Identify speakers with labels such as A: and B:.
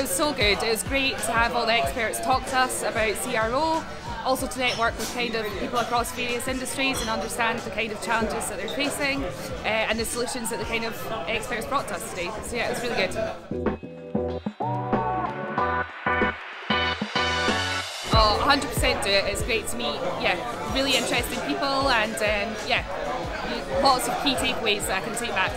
A: It was so good. It was great to have all the experts talk to us about CRO, also to network with kind of people across various industries and understand the kind of challenges that they're facing uh, and the solutions that the kind of experts brought to us today. So yeah, it was really good. Oh, 100% do it. It's great to meet, yeah, really interesting people and um, yeah, lots of key takeaways that I can take back.